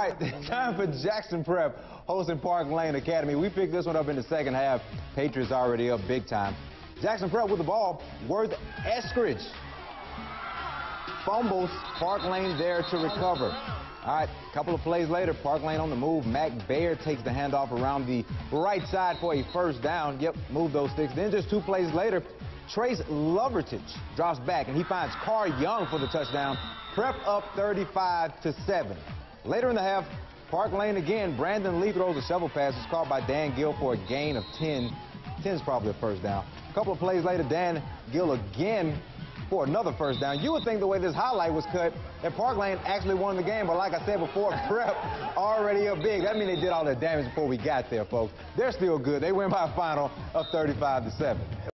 right, time for Jackson Prep hosting Parklane Academy. We picked this one up in the second half. Patriots already up big time. Jackson Prep with the ball. Worth Eskridge fumbles. Parklane there to recover. All right, a couple of plays later, Parklane on the move. Mac Bayer takes the handoff around the right side for a first down. Yep, move those sticks. Then just two plays later, Trace Lovertich drops back and he finds Carr Young for the touchdown. Prep up 35 to 7. Later in the half, Parklane again. Brandon Lee throws a shovel pass. It's caught by Dan Gill for a gain of 10. 10 is probably a first down. A couple of plays later, Dan Gill again for another first down. You would think the way this highlight was cut that Parklane actually won the game, but like I said before, Prep already up big. That means they did all that damage before we got there, folks. They're still good. They win by a final of 35 to 7.